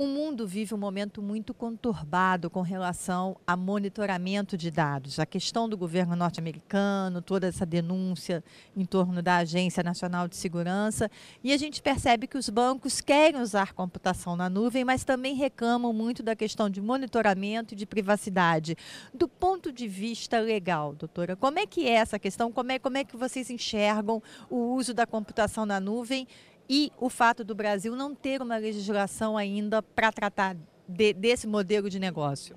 O mundo vive um momento muito conturbado com relação a monitoramento de dados. A questão do governo norte-americano, toda essa denúncia em torno da Agência Nacional de Segurança. E a gente percebe que os bancos querem usar computação na nuvem, mas também reclamam muito da questão de monitoramento e de privacidade. Do ponto de vista legal, doutora, como é que é essa questão? Como é, como é que vocês enxergam o uso da computação na nuvem e o fato do Brasil não ter uma legislação ainda para tratar de, desse modelo de negócio.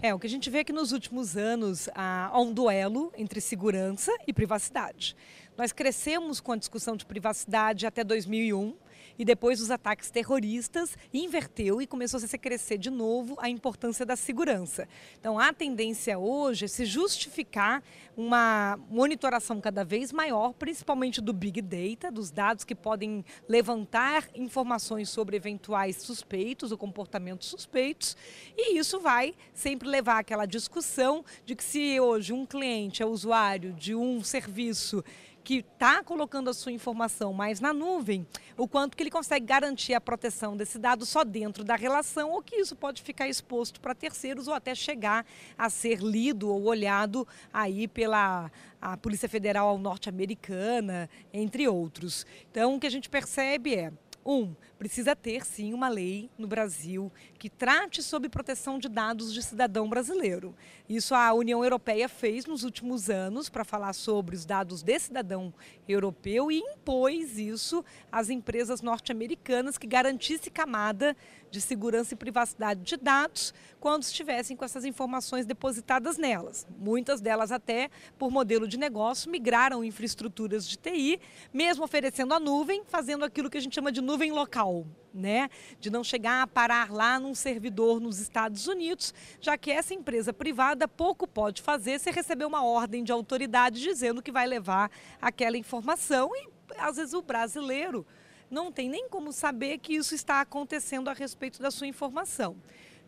É, o que a gente vê é que nos últimos anos há um duelo entre segurança e privacidade. Nós crescemos com a discussão de privacidade até 2001 e depois os ataques terroristas inverteu e começou a se crescer de novo a importância da segurança. Então a tendência hoje é se justificar uma monitoração cada vez maior, principalmente do Big Data, dos dados que podem levantar informações sobre eventuais suspeitos ou comportamentos suspeitos, e isso vai sempre levar àquela discussão de que se hoje um cliente é usuário de um serviço que está colocando a sua informação mais na nuvem, o quanto que ele consegue garantir a proteção desse dado só dentro da relação ou que isso pode ficar exposto para terceiros ou até chegar a ser lido ou olhado aí pela a Polícia Federal norte-americana, entre outros. Então, o que a gente percebe é um, precisa ter sim uma lei no Brasil que trate sobre proteção de dados de cidadão brasileiro. Isso a União Europeia fez nos últimos anos para falar sobre os dados de cidadão europeu e impôs isso às empresas norte-americanas que garantisse camada de segurança e privacidade de dados quando estivessem com essas informações depositadas nelas. Muitas delas até por modelo de negócio migraram infraestruturas de TI, mesmo oferecendo a nuvem, fazendo aquilo que a gente chama de nuvem local, né? De não chegar a parar lá num servidor nos Estados Unidos, já que essa empresa privada pouco pode fazer se receber uma ordem de autoridade dizendo que vai levar aquela informação e às vezes o brasileiro não tem nem como saber que isso está acontecendo a respeito da sua informação.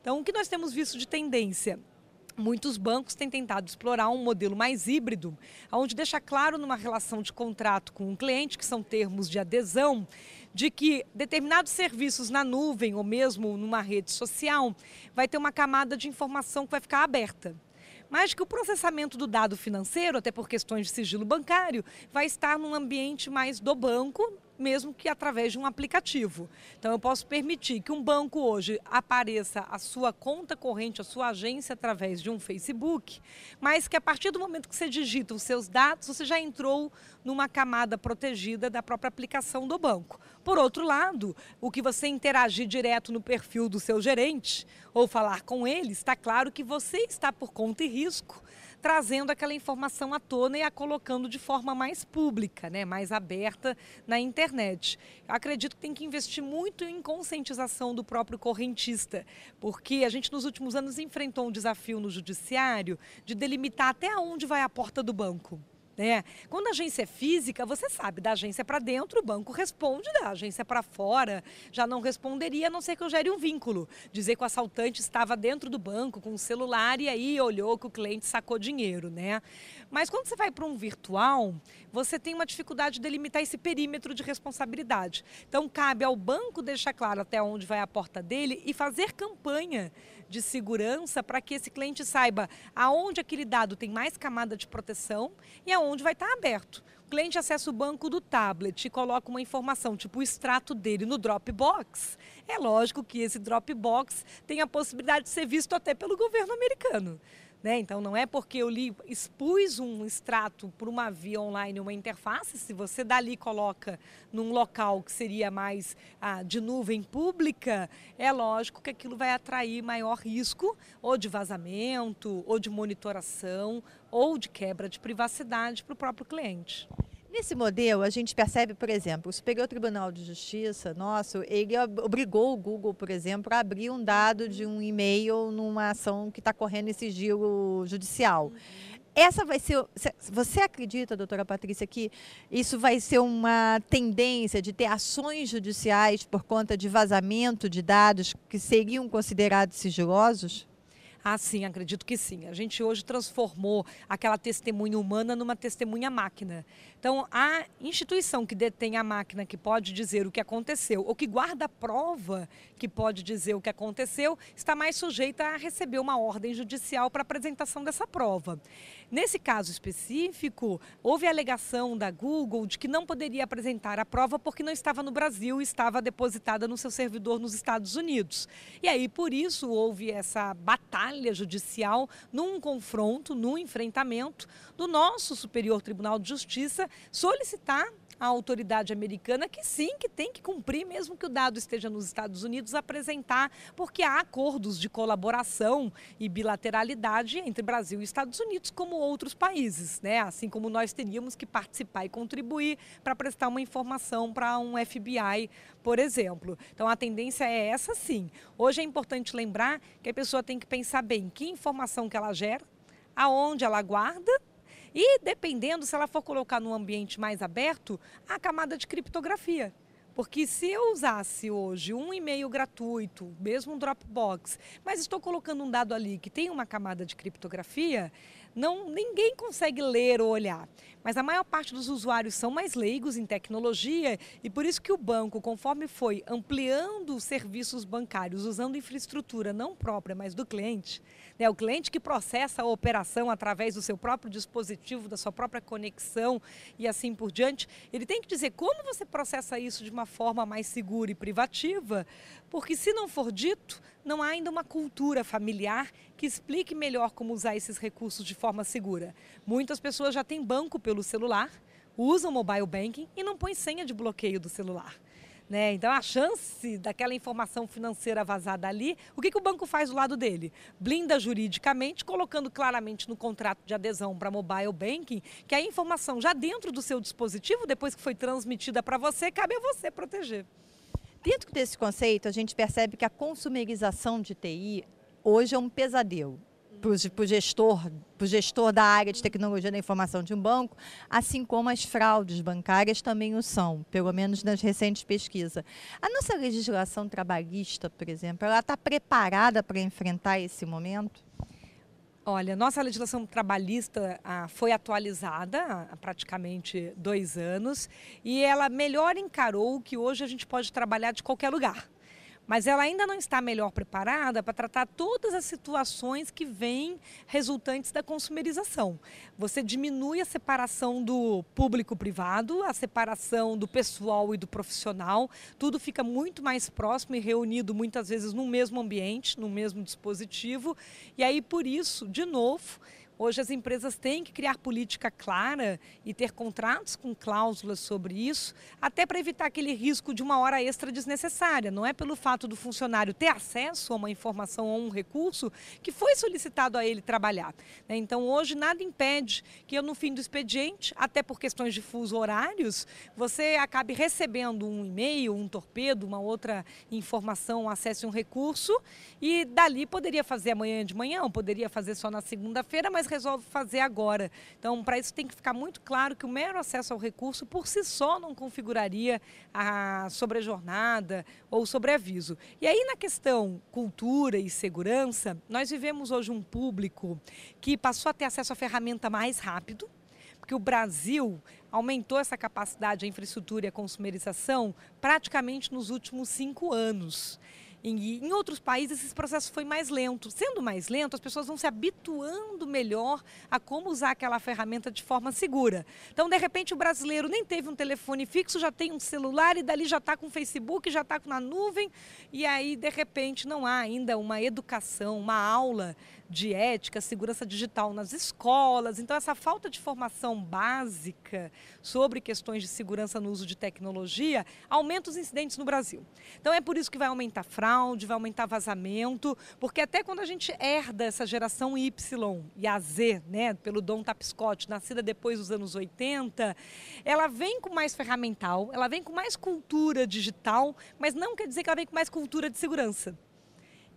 Então, o que nós temos visto de tendência? Muitos bancos têm tentado explorar um modelo mais híbrido, onde deixa claro numa relação de contrato com o um cliente, que são termos de adesão, de que determinados serviços na nuvem ou mesmo numa rede social vai ter uma camada de informação que vai ficar aberta. Mas que o processamento do dado financeiro, até por questões de sigilo bancário, vai estar num ambiente mais do banco, mesmo que através de um aplicativo. Então, eu posso permitir que um banco hoje apareça a sua conta corrente, a sua agência através de um Facebook, mas que a partir do momento que você digita os seus dados, você já entrou numa camada protegida da própria aplicação do banco. Por outro lado, o que você interagir direto no perfil do seu gerente ou falar com ele, está claro que você está por conta e risco trazendo aquela informação à tona e a colocando de forma mais pública, né, mais aberta na internet. Eu acredito que tem que investir muito em conscientização do próprio correntista, porque a gente nos últimos anos enfrentou um desafio no judiciário de delimitar até onde vai a porta do banco. Né? Quando a agência é física, você sabe, da agência para dentro, o banco responde, da agência para fora, já não responderia, a não ser que eu gere um vínculo. Dizer que o assaltante estava dentro do banco com o celular e aí olhou que o cliente sacou dinheiro, né? Mas quando você vai para um virtual, você tem uma dificuldade de delimitar esse perímetro de responsabilidade. Então, cabe ao banco deixar claro até onde vai a porta dele e fazer campanha de segurança para que esse cliente saiba aonde aquele dado tem mais camada de proteção e aonde vai estar aberto. O cliente acessa o banco do tablet e coloca uma informação, tipo o extrato dele no Dropbox. É lógico que esse Dropbox tem a possibilidade de ser visto até pelo governo americano. Né? Então, não é porque eu li, expus um extrato por uma via online, uma interface, se você dali coloca num local que seria mais ah, de nuvem pública, é lógico que aquilo vai atrair maior risco ou de vazamento, ou de monitoração, ou de quebra de privacidade para o próprio cliente. Nesse modelo, a gente percebe, por exemplo, o Superior Tribunal de Justiça nosso, ele obrigou o Google, por exemplo, a abrir um dado de um e-mail numa ação que está correndo em sigilo judicial. Essa vai ser. Você acredita, doutora Patrícia, que isso vai ser uma tendência de ter ações judiciais por conta de vazamento de dados que seriam considerados sigilosos? Ah, sim, acredito que sim. A gente hoje transformou aquela testemunha humana numa testemunha máquina. Então, a instituição que detém a máquina, que pode dizer o que aconteceu, ou que guarda a prova que pode dizer o que aconteceu, está mais sujeita a receber uma ordem judicial para apresentação dessa prova. Nesse caso específico, houve a alegação da Google de que não poderia apresentar a prova porque não estava no Brasil e estava depositada no seu servidor nos Estados Unidos. E aí, por isso, houve essa batalha judicial num confronto, num enfrentamento do nosso Superior Tribunal de Justiça solicitar a autoridade americana que sim, que tem que cumprir, mesmo que o dado esteja nos Estados Unidos, apresentar, porque há acordos de colaboração e bilateralidade entre Brasil e Estados Unidos, como outros países, né? Assim como nós teríamos que participar e contribuir para prestar uma informação para um FBI, por exemplo. Então a tendência é essa sim. Hoje é importante lembrar que a pessoa tem que pensar bem que informação que ela gera, aonde ela guarda e dependendo, se ela for colocar num ambiente mais aberto, a camada de criptografia. Porque se eu usasse hoje um e-mail gratuito, mesmo um Dropbox, mas estou colocando um dado ali que tem uma camada de criptografia, não ninguém consegue ler ou olhar. Mas a maior parte dos usuários são mais leigos em tecnologia e por isso que o banco, conforme foi ampliando os serviços bancários, usando infraestrutura não própria, mas do cliente, né, o cliente que processa a operação através do seu próprio dispositivo, da sua própria conexão e assim por diante, ele tem que dizer como você processa isso de uma forma mais segura e privativa, porque se não for dito, não há ainda uma cultura familiar que explique melhor como usar esses recursos de forma segura. Muitas pessoas já têm banco pelo celular, usam mobile banking e não põem senha de bloqueio do celular. Né? Então, a chance daquela informação financeira vazada ali, o que, que o banco faz do lado dele? Blinda juridicamente, colocando claramente no contrato de adesão para mobile banking que a informação já dentro do seu dispositivo, depois que foi transmitida para você, cabe a você proteger. Dentro desse conceito, a gente percebe que a consumerização de TI hoje é um pesadelo para o gestor, gestor da área de tecnologia da informação de um banco, assim como as fraudes bancárias também o são, pelo menos nas recentes pesquisas. A nossa legislação trabalhista, por exemplo, ela está preparada para enfrentar esse momento? Olha, nossa legislação trabalhista ah, foi atualizada há praticamente dois anos e ela melhor encarou que hoje a gente pode trabalhar de qualquer lugar mas ela ainda não está melhor preparada para tratar todas as situações que vêm resultantes da consumerização. Você diminui a separação do público-privado, a separação do pessoal e do profissional, tudo fica muito mais próximo e reunido muitas vezes no mesmo ambiente, no mesmo dispositivo, e aí por isso, de novo, Hoje as empresas têm que criar política clara e ter contratos com cláusulas sobre isso, até para evitar aquele risco de uma hora extra desnecessária. Não é pelo fato do funcionário ter acesso a uma informação ou um recurso que foi solicitado a ele trabalhar. Né? Então hoje nada impede que eu no fim do expediente, até por questões de fuso horários, você acabe recebendo um e-mail, um torpedo, uma outra informação, acesse um recurso e dali poderia fazer amanhã de manhã, poderia fazer só na segunda-feira, mas resolve fazer agora. Então, para isso tem que ficar muito claro que o mero acesso ao recurso por si só não configuraria a sobrejornada ou sobreaviso. E aí, na questão cultura e segurança, nós vivemos hoje um público que passou a ter acesso à ferramenta mais rápido, porque o Brasil aumentou essa capacidade, a infraestrutura e a consumerização praticamente nos últimos cinco anos. Em, em outros países esse processo foi mais lento. Sendo mais lento, as pessoas vão se habituando melhor a como usar aquela ferramenta de forma segura. Então, de repente, o brasileiro nem teve um telefone fixo, já tem um celular e dali já está com o Facebook, já está na nuvem. E aí, de repente, não há ainda uma educação, uma aula de ética, segurança digital nas escolas. Então, essa falta de formação básica sobre questões de segurança no uso de tecnologia aumenta os incidentes no Brasil. Então, é por isso que vai aumentar fraude, vai aumentar vazamento, porque até quando a gente herda essa geração Y e a Z, né, pelo Dom Tapscott, nascida depois dos anos 80, ela vem com mais ferramental, ela vem com mais cultura digital, mas não quer dizer que ela vem com mais cultura de segurança.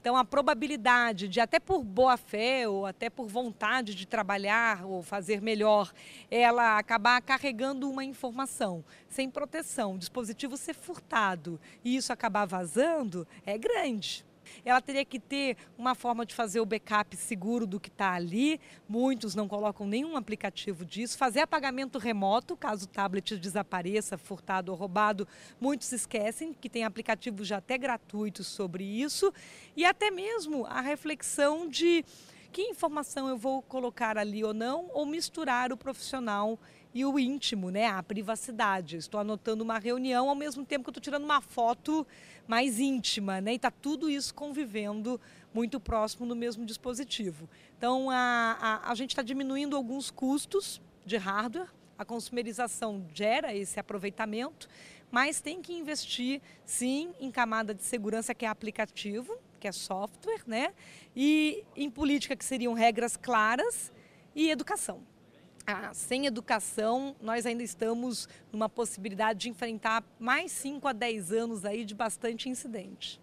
Então, a probabilidade de, até por boa fé ou até por vontade de trabalhar ou fazer melhor, ela acabar carregando uma informação sem proteção, o dispositivo ser furtado e isso acabar vazando, é grande. Ela teria que ter uma forma de fazer o backup seguro do que está ali. Muitos não colocam nenhum aplicativo disso. Fazer apagamento remoto, caso o tablet desapareça, furtado ou roubado, muitos esquecem que tem aplicativos já até gratuitos sobre isso. E até mesmo a reflexão de que informação eu vou colocar ali ou não, ou misturar o profissional e o íntimo, né? A privacidade. Estou anotando uma reunião ao mesmo tempo que estou tirando uma foto mais íntima, né? E está tudo isso convivendo muito próximo no mesmo dispositivo. Então, a, a, a gente está diminuindo alguns custos de hardware, a consumerização gera esse aproveitamento, mas tem que investir sim em camada de segurança que é aplicativo, que é software, né? E em política que seriam regras claras e educação. Ah, sem educação, nós ainda estamos numa possibilidade de enfrentar mais 5 a 10 anos aí de bastante incidente.